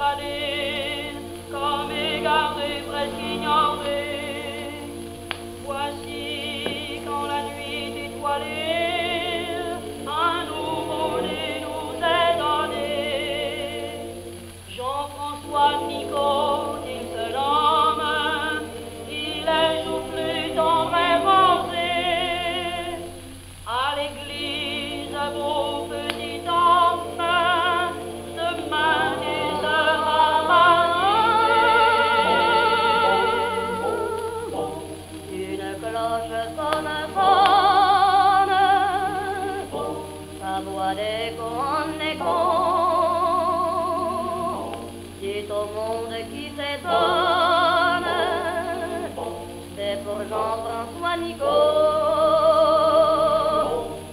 Hare Pour Jean-François Nico.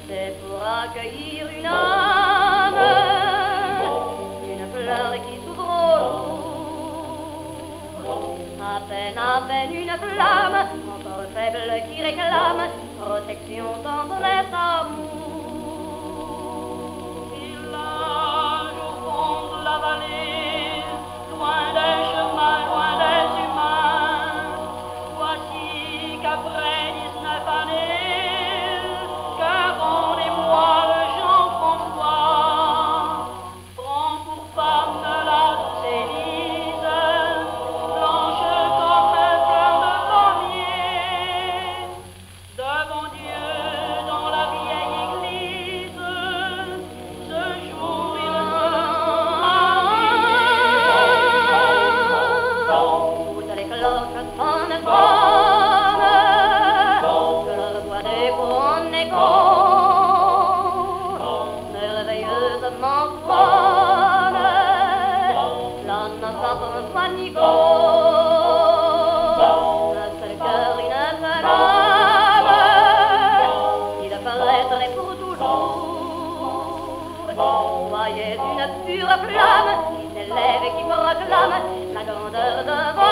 C'est pour accueillir une âme, une fleur qui s'ouvre au. À peine, à peine une flamme, encore faible qui réclame protection, dans tendresse, amour. away. sur la flamme, qui la grandeur de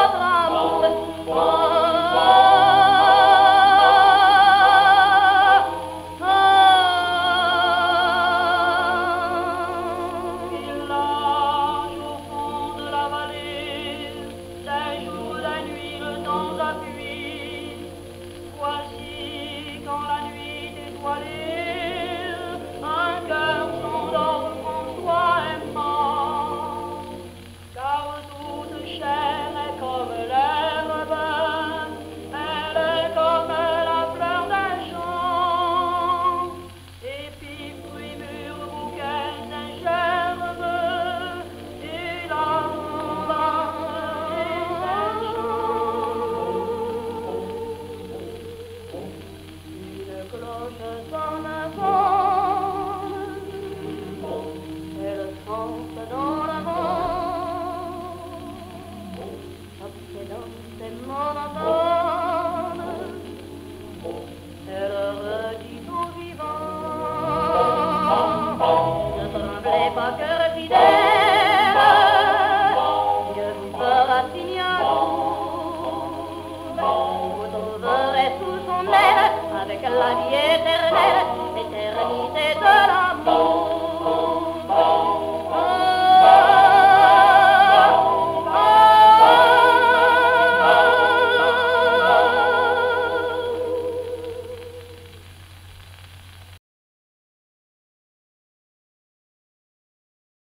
Dans la vente, elle s'en que la vie